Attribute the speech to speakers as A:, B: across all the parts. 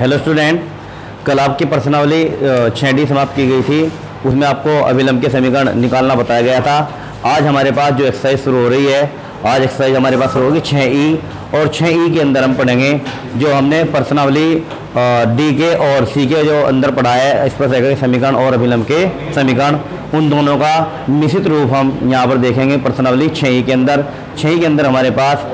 A: Hello student कल आपकी प्रश्नावली छः डी समाप्त की गई थी। उसमें आपको अभिलंब के समीकरण निकालना बताया गया था। आज हमारे पास जो एक्सरसाइज शुरू हो रही है, आज एक्सरसाइज हमारे पास शुरू होगी छः ई और छः ई के अंदर हम पढ़ेंगे, जो हमने प्रश्नावली डी के और सी के जो अंदर पढ़ाया है स्पर्श के समीकरण और अभिलंब के समीकरण। उन दोनों का निश्चित रूप हम यहाँ पर देखेंगे प्रश्नावली छः ई के अंदर। छः ई के अंदर हमारे पास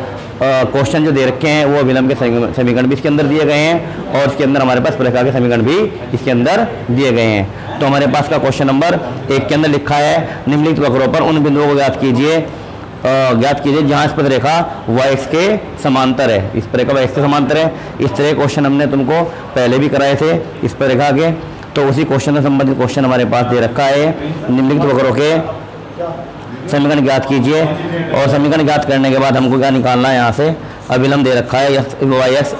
A: क्वेश्चन जो दे रखे हैं, वो अभिलंब के समीकरण भी इसके अंदर दिए गए हैं और इसके अंदर हमारे पास प्रकार के समीकरण भी इसके अंदर दिए गए हैं। तो हमारे पास का क्वेश्चन नंबर एक के अंदर लिखा है। निम्नलिखित वक्रों पर उन बिंदुओं को ज्ञात कीजिए। ज्ञात कीजिए जहाँ इस पर रेखा वाइक्स के समांतर है। इस पर रेखा वाइक्स के समांतर है। इस तरह क्वेश्चन हमने तुमको पहले भी कराए थे इस पर रेखा के। तो उसी क्वेश्चन से संबंधित क्वेश्चन हमारे पास दे रखा है निम्नलिखित वक्रों के। समीकरण ज्ञात कीजिए और समीकरण ज्ञात करने के बाद हमको क्या निकालना है यहाँ से? अभिलंब दे रखा है वाई एक्स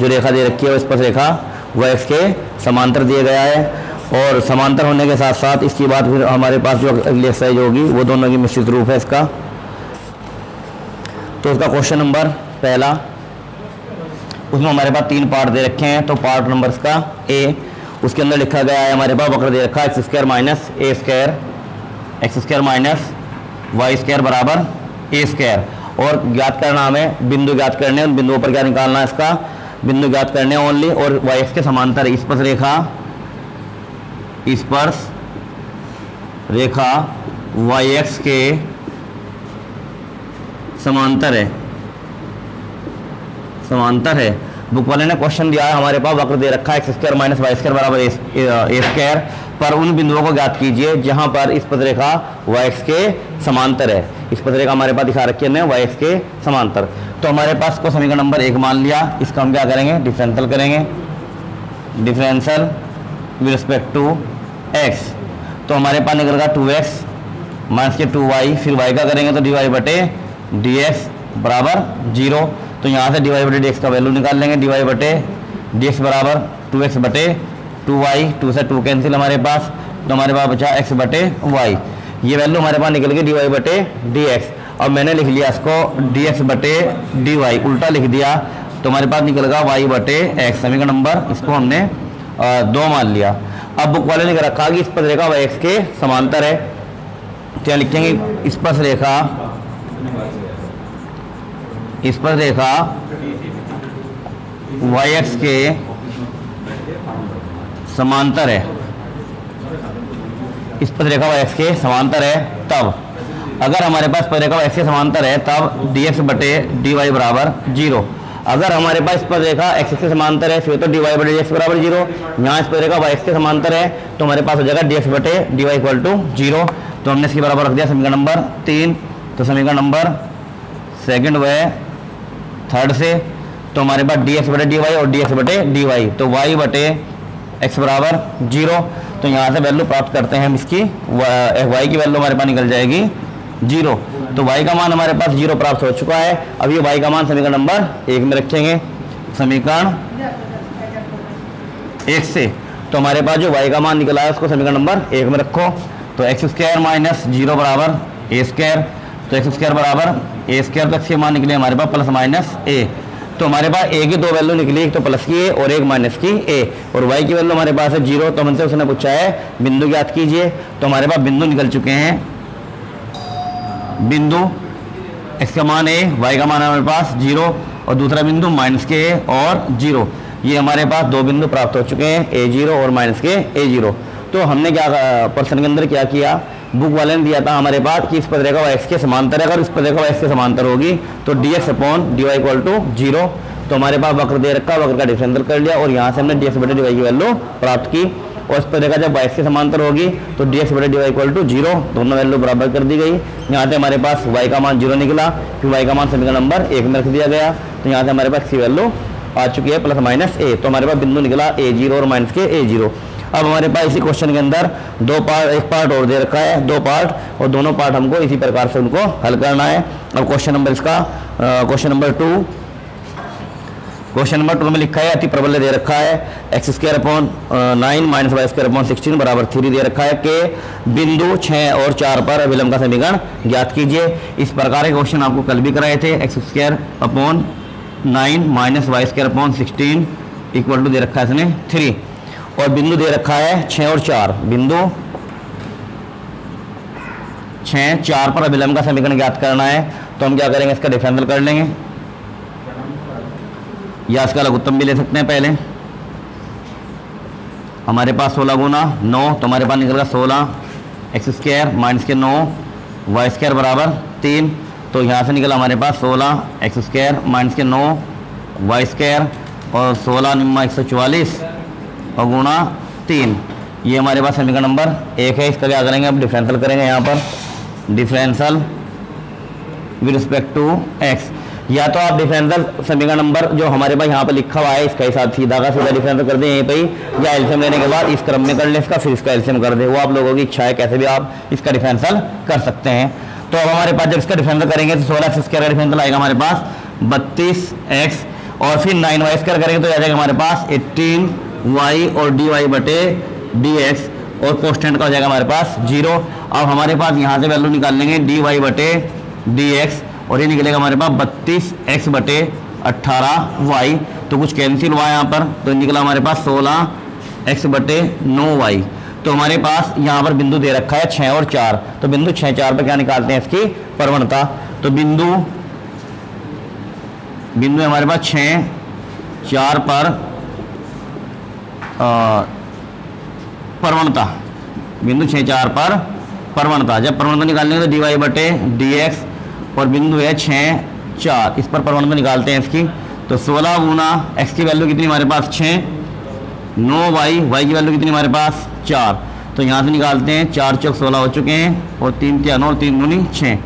A: जो रेखा दे रखी है उस पर रेखा वाई एक्स के समांतर दिया गया है। और समांतर होने के साथ साथ इसकी बात फिर हमारे पास जो अगली एक्सरसाइज होगी, वो दोनों की मिश्रित रूप है इसका। तो उसका क्वेश्चन नंबर पहला, उसमें हमारे पास तीन पार्ट दे रखे हैं तो पार्ट नंबर इसका ए उसके अंदर लिखा गया है, हमारे पास वक्र दे रखा है x square minus a square x square minus y square बराबर ए स्क्वायर। और ज्ञात करना हमें, बिंदु ज्ञात करने, उन बिंदुओं पर क्या निकालना है इसका? बिंदु ज्ञात करने ओनली और वाई एक्स के समांतर स्पर्श रेखा स्पर्श रेखा वाई एक्स के समांतर है। समांतर है। बुक वाले ने क्वेश्चन दिया है, हमारे पास वक्र दे रखा है x square minus y square बराबर ए स्क्वायर पर उन बिंदुओं को ज्ञात कीजिए जहाँ पर इस पदरेखा वाई एक्स के समांतर है। इस पदरेखा हमारे पास दिखा रखी है वाई एक्स के समांतर। तो हमारे पास को समीकरण नंबर एक मान लिया। इसका हम क्या करेंगे? डिफरेंशियल करेंगे। Differential with respect to x तो हमारे पास निकलेगा टू एक्स माइनस के टू वाई फिर वाई का करेंगे तो डी वाई बटे डी एक्स बराबर ज़ीरो तो यहाँ से डी वाई बटे डी का वैल्यू निकाल लेंगे डी वाई बटे डी बराबर टू एक्स बटे टू वाई टू से टू कैंसिल हमारे पास तो हमारे पास बचा एक्स बटे वाई ये वैल्यू हमारे पास निकल गई डी वाई बटे डी एक्स और मैंने लिख लिया इसको डी एक्स बटे डी वाई उल्टा लिख दिया तो हमारे पास निकलेगा वाई बटे एक्स समीकरण नंबर इसको हमने दो मान लिया। अब बुक वाले ने रखा कि इस पर रेखा वाई एक्स के समांतर है। क्या यहाँ लिखेंगे स्पर्श रेखा इस पर रेखा वाई एक्स के समांतर है। इस पर रेखा वाई एक्स के समांतर है, तब। अगर हमारे पास पर रेखा एक्स के समांतर है, तब डी एक्स बटे डी वाई बराबर ज़ीरो। अगर हमारे पास इस पर रेखा एक्स के समांतर है, फिर तो डी वाई बटे डी एक्स बराबर ज़ीरो। यहाँ इस पर रेखा वाई एक्स के समांतर है तो हमारे पास हो जाएगा डी एक्स बटे d y equal to zero. तो हमने इसके बराबर रख दिया समीकरण नंबर तीन। तो समीकरण नंबर सेकंड व थर्ड से तो हमारे पास डी एक्स बटे डी वाई और डी एक्स बटे डी वाई तो वाई बटे एक्स बराबर ज़ीरो तो यहाँ से वैल्यू प्राप्त करते हैं हम इसकी वाई की वैल्यू हमारे पास निकल जाएगी ज़ीरो तो वाई का मान हमारे पास ज़ीरो प्राप्त हो चुका है, अब ये वाई का मान समीकरण नंबर एक में रखेंगे, समीकरण एक से तो हमारे पास जो वाई का मान निकला है उसको समीकरण नंबर एक में रखो तो एक्स स्क्वायर माइनस ज़ीरो बराबर ए स्क्वायर तो एक्स स्क्वायर बराबर ए स्क्वायर तो एक्स के मान निकले हमारे पास प्लस माइनस ए तो हमारे पास ए की दो वैल्यू निकली, एक तो प्लस की ए और एक माइनस की ए और वाई की वैल्यू हमारे पास है ज़ीरो तो हमसे उसने पूछा है, बिंदु ज्ञात कीजिए। तो हमारे पास बिंदु निकल चुके हैं। बिंदु एक्स का मान ए वाई का मान है हमारे पास ज़ीरो और दूसरा बिंदु माइनस के ए और ज़ीरो ये हमारे पास दो बिंदु प्राप्त हो चुके हैं ए ज़ीरो और माइनस के ए ज़ीरो तो हमने क्या प्रश्न के अंदर क्या किया? बुक वाले ने दिया था हमारे पास कि इस पद रेखा एक्स के समांतर है। अगर इस पद रेखा एक्स के समांतर होगी तो d x upon d y equal to zero तो हमारे पास वक्र दे रखा, वक्र का डिफरेंशियल कर लिया और यहाँ से हमने डी एक्स बटे डी वाई की वैल्यू प्राप्त की। और इस पर देखा जब वाई के समांतर होगी तो डी एक्स बटे d y equal to zero दोनों वैल्यू बराबर कर दी गई। यहाँ से हमारे पास वाई का मान ज़ीरो निकला, फिर वाई का मान समीकरण नंबर एक में रख दिया गया। तो यहाँ से हमारे पास सी वैल्यू आ चुकी है प्लस माइनस ए तो हमारे पास बिंदु निकला ए ज़ीरो और माइनस के ए ज़ीरो अब हमारे पास इसी क्वेश्चन के अंदर दो पार्ट एक पार्ट और दे रखा है, दो पार्ट और दोनों पार्ट हमको इसी प्रकार से उनको हल करना है। अब क्वेश्चन नंबर इसका question number two question number two में लिखा है, अति प्रबल दे रखा है x square upon nine minus y square upon sixteen बराबर थ्री दे रखा है कि बिंदु छः और चार पर अभिलंब का समीकरण ज्ञात कीजिए। इस प्रकार के क्वेश्चन आपको कल भी कराए थे x square upon nine minus y square upon sixteen equal to दे रखा है इसने थ्री और बिंदु दे रखा है छः और चार। बिंदु छः चार पर अभिलंब का समीकरण ज्ञात करना है। तो हम क्या करेंगे, इसका डिफरेंशियल कर लेंगे। या इसका लघुत्तम भी ले सकते हैं पहले। हमारे पास सोलह गुना नौ तो हमारे पास निकल गया सोलह। एक्स स्क्वायर माइनस के नौ वाई स्क्वायर बराबर तीन। तो यहाँ से निकला हमारे पास सोलह एक्स स्क्वायर माइनस के नौ वाई स्क्वायर और सोलह निम्मा एक सौ चौवालीस। और गुणा तीन। ये हमारे पास समीकरण नंबर एक है, इसका क्या करेंगे अब डिफरेंशियल करेंगे यहाँ पर। Differential with respect to x या तो आप डिफरेंशियल समीकरण नंबर जो हमारे पास यहाँ पर लिखा हुआ है, इसका हिसाब सीधा का सीधा डिफरेंशियल कर दें यहीं पर ही, या एल्शियम लेने के बाद इस क्रम में कर लें इसका, फिर इसका एल्शियम कर दें। वो आप लोगों की इच्छा है कैसे भी आप इसका डिफरेंशियल कर सकते हैं। तो अब हमारे पास जब इसका डिफरेंशियल करेंगे तो सोलह एक्स का डिफरेंशियल आएगा हमारे पास, बत्तीस एक्स और फिर नाइन वाई स्क्र करेंगे तो आ जाएगा हमारे पास एट्टीन वाई और डी वाई बटे डी एक्स और कॉन्स्टेंट का हो जाएगा हमारे पास ज़ीरो अब हमारे पास यहाँ से वैल्यू निकाल लेंगे डी वाई बटे डी एक्स और ये निकलेगा हमारे पास बत्तीस एक्स बटे अट्ठारह वाई तो कुछ कैंसिल हुआ यहाँ पर तो निकला हमारे पास सोलह एक्स बटे नौ वाई तो हमारे पास यहाँ पर बिंदु दे रखा है छः और चार। तो बिंदु छः चार पर क्या निकालते हैं इसकी प्रवणता? तो बिंदु बिंदु हमारे पास छः चार पर प्रवणता बिंदु छः चार पर प्रवणता जब प्रवणता निकालने तो डी वाई बटे डी एक्स और बिंदु है छः चार। इस पर प्रवणता निकालते हैं इसकी। तो सोलह गुना एक्स की वैल्यू कितनी हमारे पास? छः। नौ वाई वाई की वैल्यू कितनी हमारे पास? चार। तो यहाँ से निकालते हैं, चार चौक सोलह हो चुके हैं और तीन क्या? नौ तीन दूनी छः।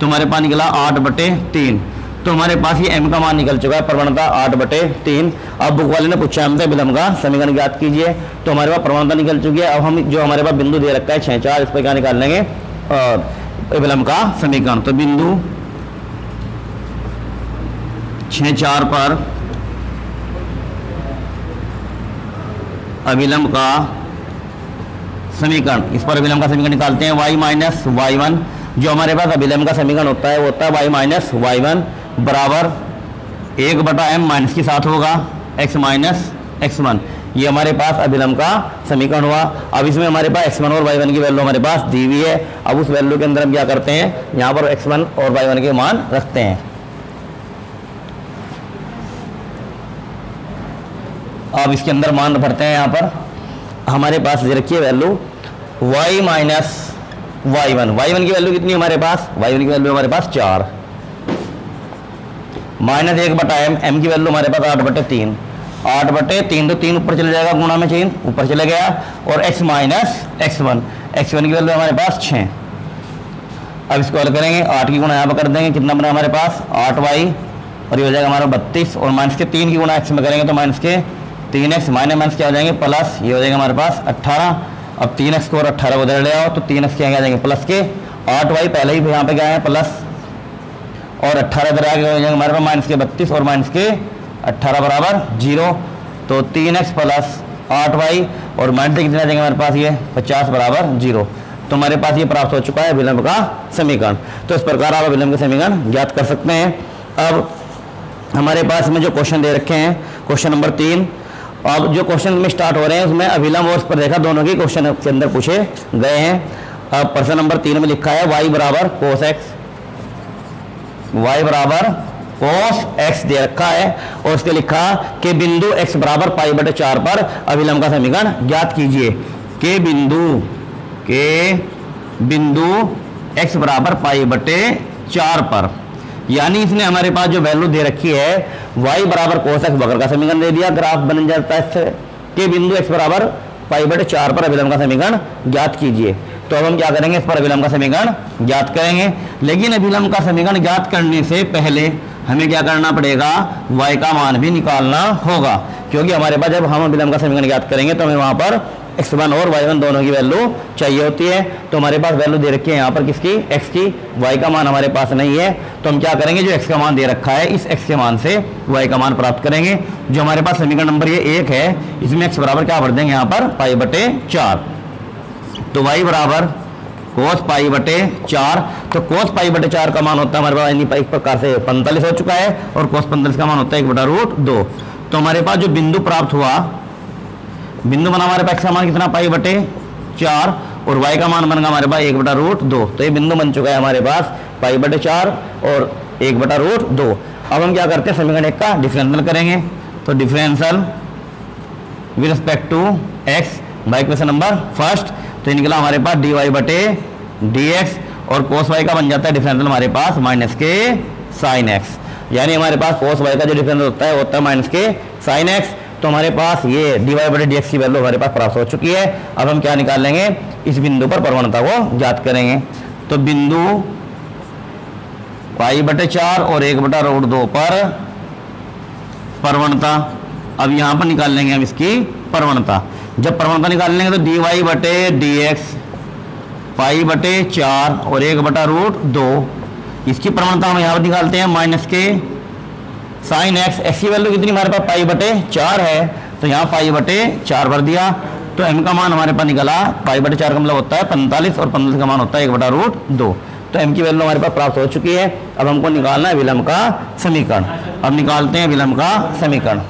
A: तो हमारे पास निकला आठ बटे तीन। तो हमारे पास ये एम का मान निकल चुका है प्रवणता आठ बटे तीन। अब बुक वाले ने पूछा हमसे, विलंब का समीकरण ज्ञात कीजिए। तो हमारे पास प्रवणता निकल चुकी है। अब हम जो हमारे पास बिंदु दे रखा है छः चार, इस पर क्या निकाल लेंगे? और विलंब का समीकरण। तो बिंदु छः चार पर अविलंब का समीकरण। इस पर अविलंब का समीकरण निकालते हैं, y माइनस वाई वन। जो हमारे पास अभिलंब का समीकरण होता है, वो होता है y माइनस वाई वन। बराबर एक बटा एम माइनस के साथ होगा एक्स माइनस एक्स वन ये हमारे पास अभिलंब का समीकरण हुआ। अब इसमें हमारे पास एक्स वन और वाई वन की वैल्यू हमारे पास दी हुई है। अब उस वैल्यू के अंदर हम क्या करते हैं? यहाँ पर एक्स वन और वाई वन के मान रखते हैं। अब इसके अंदर मान भरते हैं यहाँ पर। हमारे पास ये रखिए value y minus y one y one की वैल्यू कितनी हमारे पास? वाई वन की वैल्यू हमारे पास चार। माइनस एक बटा एम एम की वैल्यू हमारे पास आठ बटे तीन। आठ बटे तीन तो तीन ऊपर चले जाएगा गुणा में चीन ऊपर चले गया, और x minus x one. X one की वैल्यू हमारे पास छः अब इसको हल करेंगे, आठ की गुणा यहाँ पर कर देंगे, कितना बना हमारे पास? आठ वाई और ये हो जाएगा हमारा बत्तीस, और माइनस के तीन की गुणा एक्स में करेंगे तो माइनस के तीन एक्स माइनस माइनस क्या हो जाएँगे? प्लस ये हो जाएगा हमारे पास अट्ठारह। अब तीन एक्स को और अट्ठारह को उधर ले आओ तो तीन एक्स क्या आ जाएँगे? प्लस के। आठ वाई पहले ही यहाँ पे क्या है प्लस और अट्ठारह इधर आगे हो जाएँगे हमारे पास माइनस के बत्तीस और माइनस के अट्ठारह बराबर ज़ीरो। तो तीन एक्स प्लस आठ वाई और माइनस कितना जाएँगे हमारे पास ये? पचास बराबर ज़ीरो। तो हमारे पास ये प्राप्त हो चुका है विलंब का समीकरण। तो इस प्रकार आप विलंब का समीकरण ज्ञात कर सकते हैं। अब हमारे पास में जो क्वेश्चन दे रखे हैं क्वेश्चन नंबर तीन। अब जो क्वेश्चन में स्टार्ट हो रहे हैं, उसमें अभिलंब और उस पर देखा, दोनों के क्वेश्चन के अंदर पूछे गए हैं। अब प्रश्न नंबर तीन में लिखा है वाई बराबर कोस एक्स वाई बराबर कोस एक्स दे रखा है और उसके लिखा कि बिंदु एक्स बराबर पाई बटे चार पर अभिलंब का समीकरण ज्ञात कीजिए। के बिंदु के बिंदु एक्स बराबर पाई बटे चार पर। यानी इसने हमारे पास जो वैल्यू दे रखी है, y बराबर कोस एक्स बकर का समीकरण दे दिया ग्राफ बन जाता है इससे। के बिंदु x बराबर पाई बटे चार पर अभिलंब का समीकरण ज्ञात कीजिए। तो अब हम क्या करेंगे? इस पर अभिलंब का समीकरण ज्ञात करेंगे। लेकिन अभिलंब का समीकरण ज्ञात करने से पहले हमें क्या करना पड़ेगा? y का मान भी निकालना होगा। क्योंकि हमारे पास जब हम अभिलंब का समीकरण ज्ञात करेंगे तो हमें वहाँ पर एक्स वन और वाई वन दोनों की वैल्यू चाहिए होती है। तो हमारे पास वैल्यू दे रखी है यहाँ पर किसकी? एक्स की। वाई का मान हमारे पास नहीं है। तो हम क्या करेंगे? जो एक्स का मान दे रखा है, इस एक्स के मान से वाई का मान प्राप्त करेंगे। जो हमारे पास समीकरण नंबर ये एक है, इसमें एक्स बराबर क्या भर देंगे? यहाँ पर पाई बटे चार। तो वाई बराबर, कोस पाई बटे चार। तो कोस पाई बटे चार का मान होता है हमारे पास एक प्रकार से पैंतालीस हो चुका है, और कोस पैंतालीस का मान होता है एक बटा रूट दो। तो हमारे पास जो बिंदु प्राप्त हुआ, बिंदु बना हमारे पास का मान, कितना पाई बटे चार, और y का मान बनेगा हमारे पास एक बटा रूट दो। तो ये बिंदु बन चुका है हमारे पास पाई बटे चार और एक बटा रूट दो। अब हम क्या करते हैं, समीकरण एक का डिफरेंशियल करेंगे। तो differential with respect to x by question number first तो निकला हमारे पास डी वाई बटे डी एक्स और कोस वाई का बन जाता है डिफरेंशियल हमारे पास माइनस के साइन एक्स यानी हमारे पास कोस वाई का जो डिफरेंस होता है होता है माइनस के साइन एक्स तो हमारे पास ये डी वाई बटे डी एक्स की वैल्यू हमारे पास प्राप्त हो चुकी है। अब हम क्या निकाल लेंगे? इस बिंदु पर प्रवणता को ज्ञात करेंगे। तो बिंदु पाई बटे चार और एक बटा रोड दो पर प्रवणता अब यहाँ पर निकाल लेंगे हम इसकी प्रवणता जब प्रवणता निकाल लेंगे तो डी वाई बटे डी एक्स पाई बटे चार और एक बटा रूट दो। इसकी प्रवणता हम यहाँ पर निकालते हैं माइनस के साइन एक्स एक्स की वैल्यू कितनी हमारे पास? पाई बटे चार है। तो यहाँ पाई बटे चार भर दिया। तो एम का मान हमारे पास निकला पाई बटे चार का मतलब होता है पैंतालीस और पैंतालीस का मान होता है एक बटा रूट दो। तो एम की वैल्यू हमारे पास प्राप्त हो चुकी है। अब हमको निकालना है विलंब का समीकरण। अब निकालते हैं विलंब का समीकरण।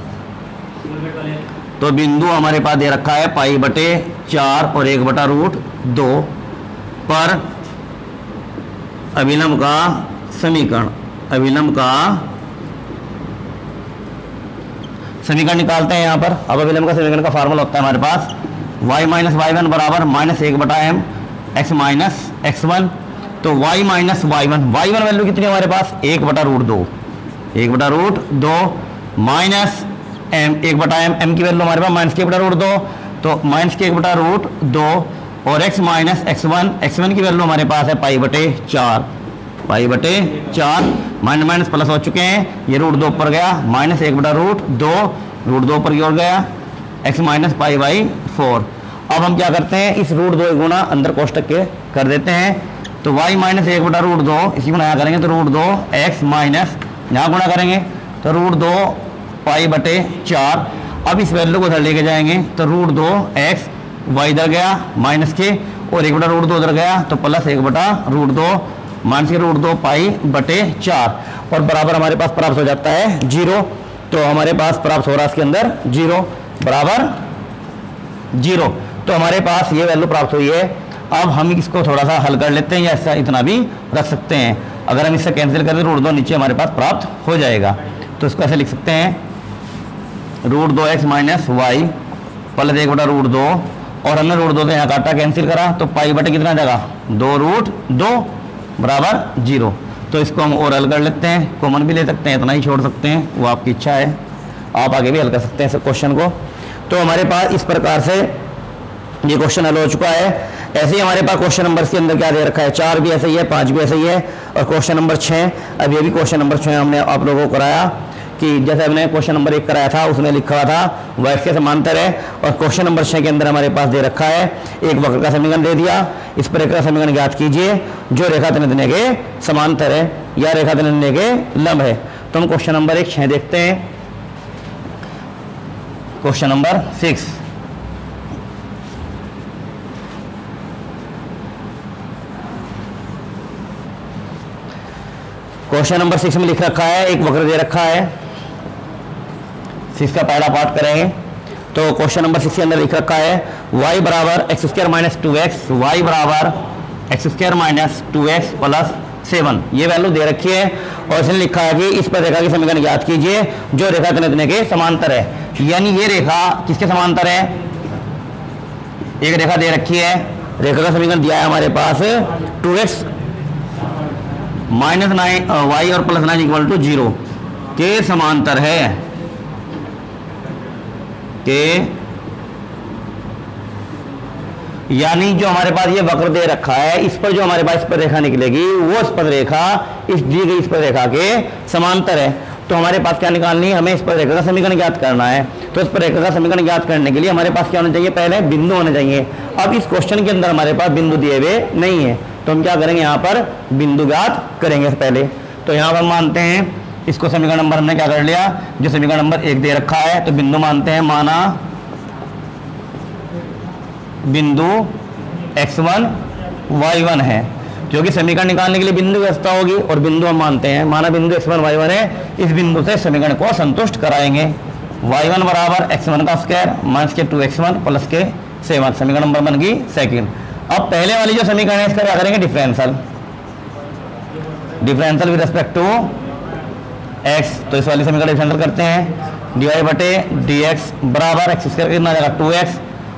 A: तो बिंदु हमारे पास दे रखा है पाई बटे चार और एक बटा रूट दो पर अविलंब का समीकरण अविलंब का समीकरण निकालते हैं यहाँ पर। अब अविलंब का समीकरण का फार्मूला होता है हमारे पास। y माइनस वाई वन बराबर माइनस एक बटा m x minus x one तो y minus y one y one value कितनी हमारे पास? एक बटा रूट दो। एक बटा रूट दो माइनस एम एक बटा एम एम की वैल्यू हमारे पास माइनस के बटा रूट दो तो माइनस के एक बटा रूट दो, और x minus x one x one की वैल्यू हमारे पास है पाई बटे चार। पाई बटे चार माइनस माइनस प्लस हो चुके हैं, ये रूट दो ऊपर गया माइनस एक बटा रूट दो रूट दो ऊपर की ओर गया x minus pi by four अब हम क्या करते हैं, इस रूट दो गुना अंदर कोष्टक के कर देते हैं तो वाई माइनस एक बटा रूट दो इसी गुना यहाँ करेंगे तो रूट दो एक्स माइनस यहाँ गुना करेंगे तो रूट दो पाई बटे चार। अब इस वैल्यू को उधर लेके जाएँगे तो रूट दो एक्स वाई इधर गया माइनस के और एक बटा रूट दो उधर गया तो प्लस एक बटा रूट दो माइनस के रूट दो पाई बटे चार। और बराबर हमारे पास प्राप्त हो जाता है ज़ीरो तो हमारे पास प्राप्त हो रहा है इसके अंदर ज़ीरो बराबर ज़ीरो तो हमारे पास ये वैल्यू प्राप्त हुई है। अब हम इसको थोड़ा सा हल कर लेते हैं, या ऐसा इतना भी रख सकते हैं। अगर हम इससे कैंसिल करें तो रूट दो नीचे हमारे पास प्राप्त हो जाएगा। तो इसको ऐसे लिख सकते हैं रूट दो एक्स माइनस वाई प्लस एक बटा रूट दो, और हमने रूट दो से यहाँ काटा कैंसिल करा तो पाई बटे कितना जाएगा? दो रूट दो बराबर ज़ीरो तो इसको हम और हल कर लेते हैं कॉमन भी ले सकते हैं, इतना ही छोड़ सकते हैं, वो आपकी इच्छा है। आप आगे भी हल कर सकते हैं इस क्वेश्चन को। तो हमारे पास इस प्रकार से ये क्वेश्चन हल हो चुका है। ऐसे ही हमारे पास क्वेश्चन नंबर के अंदर क्या दे रखा है? चार भी ऐसे ही है, पाँच भी ऐसे ही है, और क्वेश्चन नंबर छः अब ये भी क्वेश्चन नंबर छः हमने आप लोगों को कराया। कि जैसे हमने क्वेश्चन नंबर एक कराया था, उसमें लिखा था वैक्स के समांतर है, और क्वेश्चन नंबर छः के अंदर हमारे पास दे रखा है, एक वक्र का समीकरण दे दिया, इस पर का समीकरण ज्ञात कीजिए, जो रेखा तनितने के समांतर है, या रेखा तनितने के लंब है। तो हम क्वेश्चन नंबर एक छः देखते हैं। Question number six question number six में लिख रखा है, एक वक्र दे रखा है। सिक्स का पहला पार्ट करेंगे। तो क्वेश्चन नंबर सिक्स के अंदर लिख रखा है, y बराबर x square minus two x y बराबर x square minus two x plus seven ये वैल्यू दे रखी है और इसने लिखा है कि इस पर रेखा की समीकरण याद कीजिए, जो रेखा तनतने के समांतर है। यानी ये रेखा किसके समांतर है? एक रेखा दे रखी है। रेखा का समीकरण दिया है हमारे पास two x minus nine y और plus nine equal to zero के समांतर है। के यानी जो हमारे पास ये वक्र दे रखा है, इस पर जो हमारे पास इस पर रेखा निकलेगी, वो इस पर रेखा इस दी गई इस पर रेखा के समांतर है। तो हमारे पास क्या निकालनी है? हमें इस पर रेखा का समीकरण ज्ञात करना है। तो इस पर रेखा का समीकरण ज्ञात करने के लिए हमारे पास क्या होना चाहिए? पहले बिंदु होने चाहिए। अब इस क्वेश्चन के अंदर हमारे पास बिंदु दिए हुए नहीं है। तो हम क्या करेंगे? यहाँ पर बिंदु ज्ञात करेंगे पहले। तो यहाँ पर मानते हैं इसको समीकरण नंबर हमने क्या कर लिया? जो समीकरण नंबर एक दे रखा है तो बिंदु मानते हैं माना बिंदु x1 y1 है। क्योंकि समीकरण निकालने के लिए बिंदु व्यवस्था होगी और बिंदु हम मानते हैं। माना बिंदु x1 y1 है, इस बिंदु से समीकरण को संतुष्ट कराएँगे। वाई वन बराबर एक्स वन का स्क्वायर माइनस के टू एक्स वन प्लस के सेवन समीकरण नंबर बन गई सेकेंड अब पहले वाली जो समीकरण है, इसका क्या करेंगे? Differential differential with respect to x तो इस वाली समीकरण डिफरेंशियल करते हैं। डी वाई बटे डी एक्स बराबर एक्स स्क्वायर कितना जाएगा टू एक्स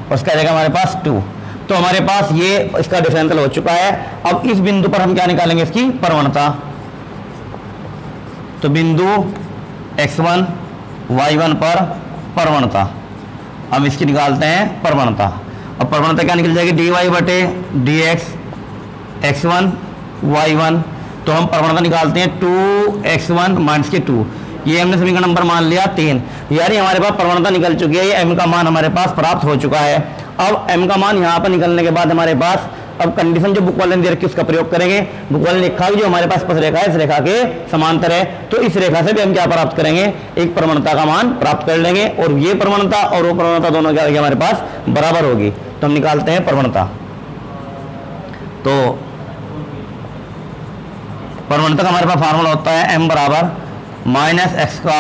A: और उसका जाएगा हमारे पास टू तो हमारे पास ये, इसका डिफरेंशियल हो चुका है। अब इस बिंदु पर हम क्या निकालेंगे इसकी? प्रवणता तो बिंदु x1 y1 पर प्रवणता हम इसकी निकालते हैं प्रवणता अब प्रवणता क्या निकल जाएगी? डी वाई बटे d x x one y one तो हम प्रवणता निकालते हैं टू एक्स वन माइनस के टू। ये हमने समीकरण नंबर मान लिया तीन। यानी हमारे पास प्रवणता निकल चुकी है, ये एम का मान हमारे पास प्राप्त हो चुका है। अब एम का मान यहाँ पर निकलने के बाद हमारे पास अब कंडीशन जो बुक वाले ने दे रखी उसका प्रयोग करेंगे। बुक वाले ने लिखा जो हमारे पास पथ रेखा है, इस रेखा के समांतर है। तो इस रेखा से भी हम क्या प्राप्त करेंगे? एक प्रवणता का मान प्राप्त कर लेंगे और ये प्रवणता और वो प्रवणता दोनों क्या हमारे पास बराबर होगी। तो हम निकालते हैं प्रवणता। तो प्रवणता का हमारे पास फार्मूला होता है एम बराबर माइनस एक्स का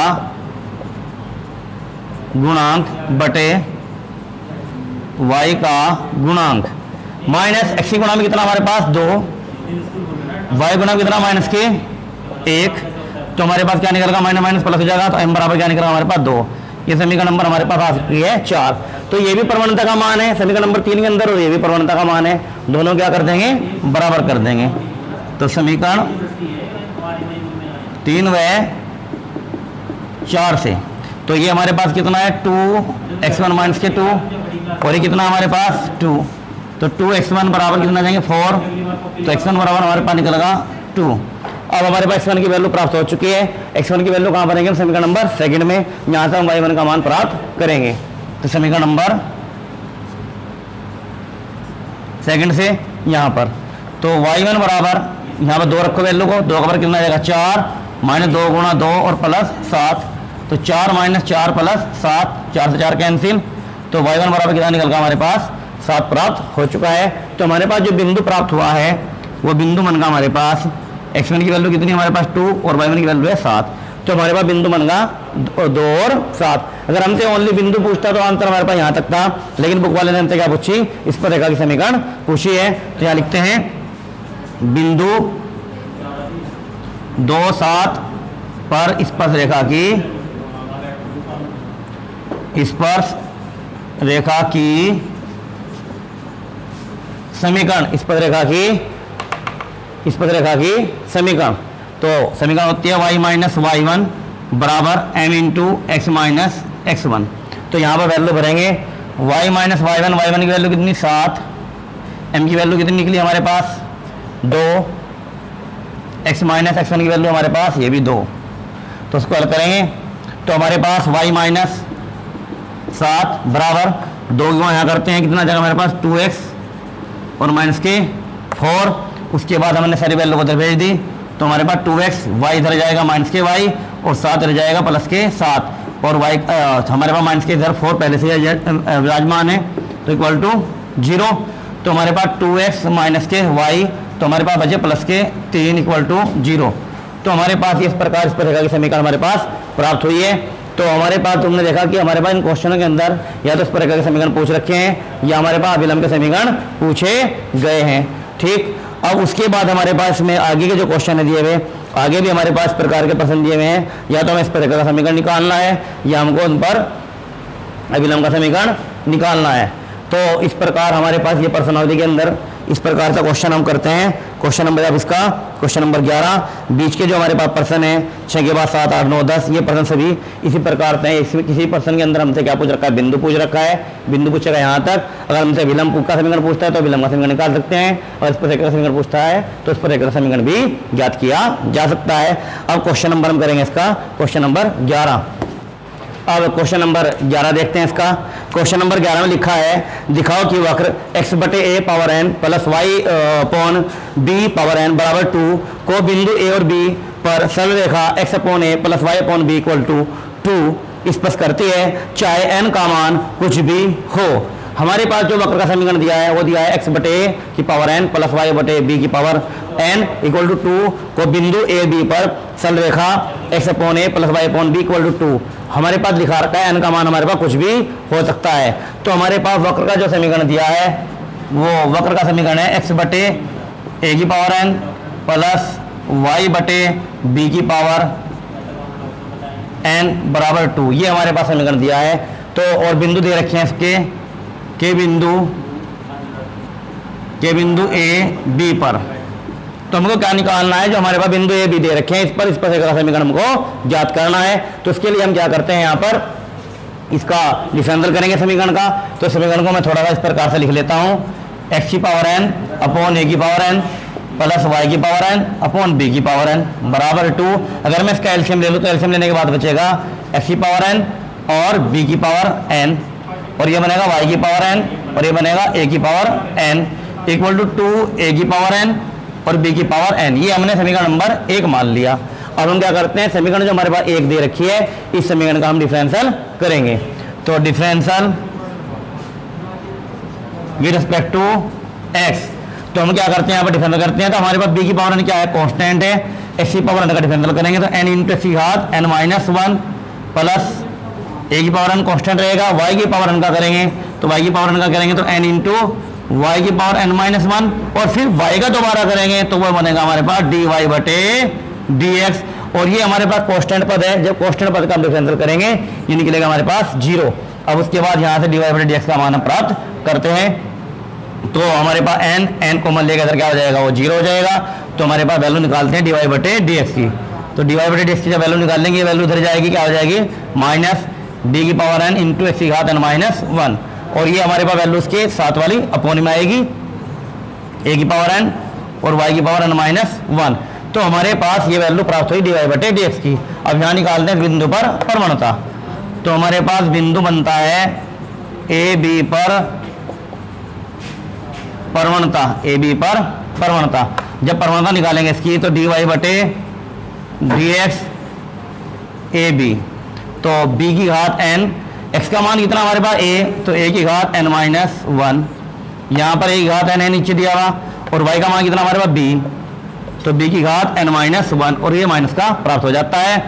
A: गुणांक बटे वाई का गुणांक। माइनस एक्स की गुणा में कितना हमारे पास? दो। वाई गुणा कितना? माइनस के एक। तो हमारे पास क्या निकलेगा? माइनस माइनस प्लस हो जाएगा तो एम बराबर क्या निकलेगा? हमारे पास दो। ये समीकरण नंबर हमारे पास आ चुकी है चार। तो ये भी प्रवणता का मान है। समीकरण नंबर तीन के अंदर और ये भी प्रवणता का मान है। दोनों क्या कर देंगे? बराबर कर देंगे। तो समीकरण तीन व चार से। तो ये हमारे पास कितना है? टू। एक्स वन माइनस के टू। और ये कितना हमारे पास? टू। तो टू एक्स वन बराबर कितना जाएँगे? फोर। तो एक्स वन बराबर हमारे पास निकलेगा टू। अब हमारे पास एक्स वन की वैल्यू प्राप्त हो चुकी है। एक्स वन की वैल्यू कहाँ भरेंगे समीकरण नंबर सेकंड में। यहाँ से हम वाई वन का मान प्राप्त करेंगे। तो समीकरण नंबर सेकंड से यहाँ पर। तो वाई वन बराबर यहाँ पर दो रखो वैल्यू को, दो का कितना जाएगा? चार माइनस दो गुणा दो और प्लस सात। तो चार माइनस चार प्लस सात, चार से चार कैंसिल तो वाई वन बराबर कितना निकल गया हमारे पास? सात प्राप्त हो चुका है। तो हमारे पास जो बिंदु प्राप्त हुआ है, वो बिंदु मन का हमारे पास। एक्स वन की वैल्यू कितनी हमारे पास? टू और वाई वन की वैल्यू है सात। तो हमारे पास बिंदु का दो और सात। अगर हमसे ओनली बिंदु पूछता तो आंसर हमारे पास यहाँ तक था। लेकिन बुक वाले ने हमसे क्या पूछी? इस पर रेखा की समीकरण पूछी है। तो यहाँ लिखते हैं बिंदु दो सात पर स्पर्श रेखा की स्पर्श रेखा की समीकरण पद रेखा की पद रेखा की समीकरण। तो समीकरण होती है y माइनस वाई वन बराबर m into x minus x one तो यहाँ पर वैल्यू भरेंगे। y minus y one y one की वैल्यू कितनी? सात। m की वैल्यू कितनी निकली हमारे पास? दो, x माइनस एक्स वन की वैल्यू हमारे पास, ये भी दो। तो उसको हल करेंगे। तो हमारे पास y माइनस सात बराबर दो यहाँ करते हैं। कितना जाएगा हमारे पास? टू एक्स और माइनस के फोर उसके बाद हमने सारी वैल्यू को उधर भेज दी। तो हमारे पास टू एक्स वाई इधर जाएगा माइनस के वाई और सात इधर जाएगा प्लस के सात। और वाई हमारे पास माइनस के इधर फोर पहले से विराजमान है। तो इक्वल टू ज़ीरो तो हमारे पास टू एक्स माइनस के वाई तो हमारे पास बचे प्लस के तीन इक्वल टू ज़ीरो तो हमारे पास इस प्रकार इस प्रकार की समीकरण हमारे पास प्राप्त हुई है। तो हमारे पास तुमने देखा कि हमारे पास इन क्वेश्चनों के अंदर या तो इस प्रकार के समीकरण पूछ रखे हैं, या हमारे पास अभिलंब के समीकरण पूछे गए हैं। ठीक? अब उसके बाद हमारे पास में आगे के जो क्वेश्चन है दिए हुए, आगे भी हमारे पास प्रकार के प्रश्न दिए हुए हैं। या तो हमें इस प्रकार का समीकरण निकालना है, या हमको उन पर अभिलंब का समीकरण निकालना है। तो इस प्रकार हमारे पास ये पर्सनालिटी के अंदर इस प्रकार का क्वेश्चन हम करते हैं। क्वेश्चन नंबर अब इसका। क्वेश्चन नंबर 11 बीच के जो हमारे पास पर्सन है छः के बाद सात, आठ, नौ, दस, ये पर्सन सभी इसी प्रकार से इसमें किसी पर्सन के अंदर हमसे क्या पूछ रखा है? बिंदु पूछ रखा है। बिंदु पूछेगा यहाँ तक। अगर हमसे विलंब का समीकरण पूछता है तो विलंब का समीकरण निकाल सकते हैं। और इस पर एक समीकरण पूछता है तो इस पर एक समीकरण भी ज्ञात किया जा सकता है। अब क्वेश्चन नंबर हम करेंगे इसका। क्वेश्चन नंबर ग्यारह। अब क्वेश्चन नंबर 11 देखते हैं इसका। क्वेश्चन नंबर 11 में लिखा है, दिखाओ कि वक्र x बटे a power n plus y upon b power n बराबर टू को बिंदु ए और बी पर सरल रेखा x upon a plus y upon b equal to two स्पष्ट करती है, चाहे n का मान कुछ भी हो। हमारे पास जो वक्र का समीकरण दिया है, वो दिया है x बटे की पावर n प्लस वाई बटे बी की power n equal to two को बिंदु ए बी पर सरल रेखा x upon a plus y upon b equal to two हमारे पास लिखा रखा है एन का मान हमारे पास कुछ भी हो सकता है। तो हमारे पास वक्र का जो समीकरण दिया है, वो वक्र का समीकरण है एक्स बटे ए की पावर एन प्लस वाई बटे बी की पावर एन बराबर टू ये हमारे पास समीकरण दिया है। तो और बिंदु दे रखे हैं इसके के बिंदु के बिंदु ए बी पर। तो हमको क्या निकालना है जो हमारे पास बिंदु ए बी दे रखे हैं, इस पर इस पर समीकरण हमको ज्ञात करना है। तो इसके लिए हम क्या करते हैं यहाँ पर? इसका डिफरेंशियल करेंगे समीकरण का। तो समीकरण को मैं थोड़ा सा इस प्रकार से लिख लेता हूँ। एक्स की पावर एन अपॉन ए की पावर एन प्लस वाई की पावर एन अपॉन बी की पावर एन बराबर टू अगर मैं इसका एल्शियम ले लूँ तो एल्शियम लेने के बाद बचेगा एक्स की पावर एन और बी की पावर एन और ये बनेगा वाई की पावर एन और ये बनेगा ए की power n equal to two a की पावर एन और बी की पावर एन ये हमने समीकरण नंबर एक मान लिया। अब हम क्या करते हैं? समीकरण जो हमारे पास एक दे रखी है, इस समीकरण का हम डिफरेंशियल करेंगे। तो differential with respect to x तो हम क्या करते हैं? यहाँ पर डिफरेंशियल करते हैं। तो हमारे पास बी की पावर एन क्या है? कॉन्स्टेंट है। एक्स की पावर एन का डिफरेंशियल करेंगे। तो एन इंटू एक्स की घात n minus one plus a की पावर एन कॉन्स्टेंट रहेगा। वाई की पावर एन का करेंगे। तो वाई की पावर एन का करेंगे। तो एन इंटू वाई की पावर एन माइनस वन और फिर वाई का दोबारा करेंगे तो वह बनेगा हमारे पास डी वाई बटे डी और ये हमारे पास कॉन्स्टेंट पद है। जब कॉन्स्टेंट पद का हम डिफरेंशियल करेंगे, ये निकलेगा हमारे पास ज़ीरो अब उसके बाद यहाँ से डी वाई बटे डी एक्स का मान प्राप्त करते हैं। तो हमारे पास एन एन कॉमन लेकर इधर क्या हो जाएगा? वो ज़ीरो हो जाएगा। तो हमारे पास वैल्यू निकालते हैं डी वाई बटे डी एक्स की। तो डी वाई बटे डी एक्स की जब वैल्यू निकाल लेंगे वैल्यू इधर जाएगी, क्या हो जाएगी? माइनस डी की पावर एन इंटू एक्स की घात एन माइनस वन और ये हमारे पास वैल्यू उसके साथ वाली अपोनी में आएगी। ए की पावर एन और वाई की पावर एन माइनस वन तो हमारे पास ये वैल्यू प्राप्त हुई डी वाई बटे डी की। अब यहाँ निकालते हैं बिंदु पर परमणता। तो हमारे पास बिंदु बनता है ए बी पर परवणता ए बी पर परवणता जब परवणता निकालेंगे इसकी तो डी वाई बटे डी एक्स ए बी तो बी की घात एन एक्स का मान कितना हमारे पास? ए तो ए की घात एन माइनस वन यहाँ पर ए की घात एन है, नीचे दिया हुआ। और वाई का मान कितना हमारे पास? बी तो बी की घात एन माइनस वन और ये माइनस का प्राप्त हो जाता है।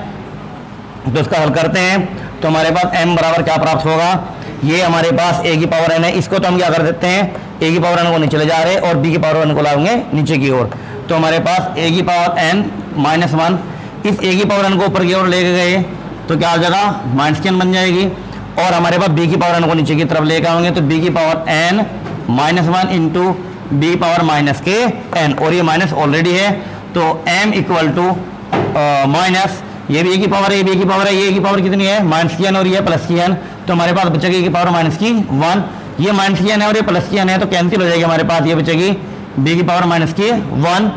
A: तो इसका हल करते हैं। तो हमारे पास एम बराबर क्या प्राप्त होगा? ये हमारे पास ए की पावर एन है। इसको तो हम क्या कर देते हैं? ए की पावर एन को नीचे ले जा रहे हैं और बी की पावर एन को लाएँगे नीचे की ओर। तो हमारे पास ए की पावर एन माइनस वन इस ए की पावर एन को ऊपर की ओर लेके गए तो क्या हो जाएगा? माइनस की एन बन जाएगी। और हमारे पास बी की पावर एन को नीचे की तरफ़ लेकर आएँगे तो बी की power n minus one into b power minus के एन और ये माइनस ऑलरेडी है तो एम इक्वल टू माइनस ये भी ए की पावर है बी की पावर है, ये की पावर कितनी है? माइनस की एन और ये प्लस की एन तो हमारे पास बचेगी ए की पावर माइनस की वन ये माइनस की एन है और ये प्लस की एन है तो कैंसिल हो जाएगी हमारे पास, ये बचेगी बी की पावर माइनस की वन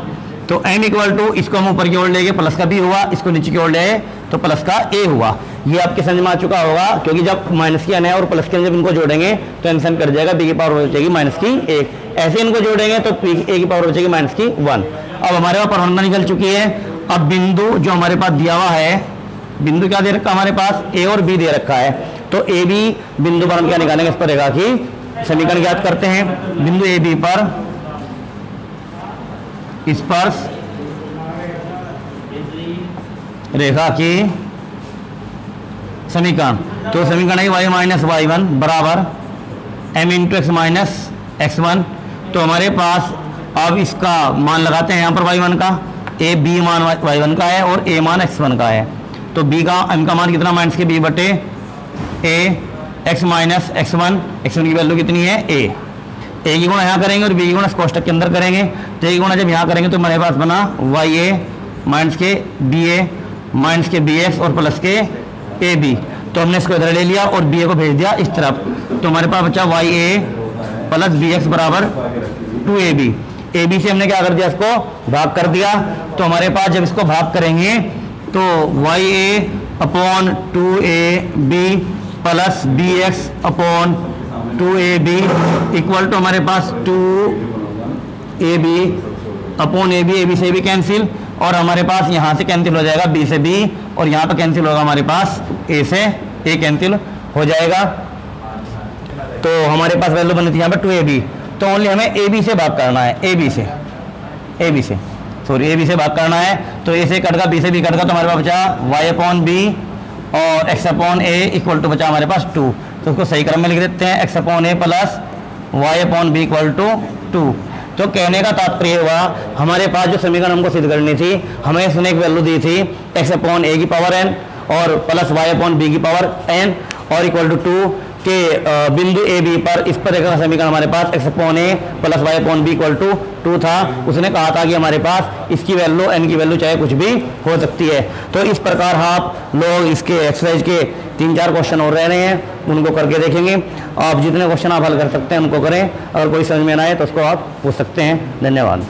A: तो एम इक्वल टू इसको हम ऊपर की ओर ले गए प्लस का भी हुआ, इसको नीचे की ओर ले तो प्लस का ए हुआ। ये आपके समझ में आ चुका होगा, क्योंकि जब माइनस की एन है और प्लस की जब इनको जोड़ेंगे तो एन कर जाएगा बी की पावर बचेगी माइनस की एक। ऐसे इनको जोड़ेंगे तो ए की पावर बचेगी माइनस की वन अब हमारे पास परवंदा निकल चुकी है। अब बिंदु जो हमारे पास दिया हुआ है, बिंदु क्या दे रखा हमारे पास? ए और बी दे रखा है। तो ए बी बिंदु पर हम क्या निकालेंगे इस पर रेखा की? समीकरण ज्ञात करते हैं। बिंदु ए बी पर स्पर्श रेखा की समीकरण। तो समीकरण है वाई माइनस वाई वन बराबर m into x minus x one तो हमारे पास अब इसका मान लगाते हैं यहाँ पर वाई वन का। ए बी मान वाई वन का है और ए मान एक्स वन का है। तो बी का एम का मान कितना माइनस के बी बटे a x minus x one x one की वैल्यू कितनी है? ए ए की गुणा यहाँ करेंगे और बी की गुणा कोष्टक के अंदर करेंगे। तो ए की गुणा जब यहाँ करेंगे तो हमारे पास बना वाई ए माइनस के बी ए माइनस के बी एक्स और प्लस के ए बी। तो हमने इसको इधर ले लिया और बी ए को भेज दिया इस तरफ़। तो हमारे पास बचा y a plus b x बराबर two a b. A b से हमने क्या कर दिया इसको? भाग कर दिया। तो हमारे पास जब इसको भाग करेंगे तो y a upon two a b plus b x upon two a b equal to हमारे पास two a b upon a b a b से भी कैंसिल। और हमारे पास यहाँ से कैंसिल हो जाएगा बी से बी और यहाँ पर कैंसिल होगा हमारे पास ए से ए कैंसिल हो जाएगा। तो हमारे पास वैल्यू बनी थी यहाँ पर टू ए बी तो ओनली हमें ए बी से भाग करना है ए बी से। ए बी से। सॉरी ए बी से भाग करना है। तो ए से कटगा बी से बी कटगा तो हमारे पास बचा वाई अपॉन बी और x upon a equal to बचा हमारे पास टू तो उसको सही क्रम में लिख देते हैं x upon a plus y upon b equal to two तो कहने का तात्पर्य हुआ, हमारे पास जो समीकरण हमको सिद्ध करनी थी, हमें इसने एक वैल्यू दी थी एक्स अपॉन ए की पावर एन और प्लस वाई अपॉन बी की पावर एन और इक्वल टू टू के बिंदु ए बी पर इस पर का समीकरण हमारे पास x upon a plus y upon b equal to two था। उसने कहा था कि हमारे पास इसकी वैल्यू एन की वैल्यू चाहे कुछ भी हो सकती है। तो इस प्रकार आप हाँ लोग इसके एक्सरसाइज के तीन चार क्वेश्चन और रह रहे हैं, उनको करके देखेंगे। आप जितने क्वेश्चन आप हल कर सकते हैं, उनको करें। अगर कोई समझ में ना आए तो उसको आप पूछ सकते हैं। धन्यवाद।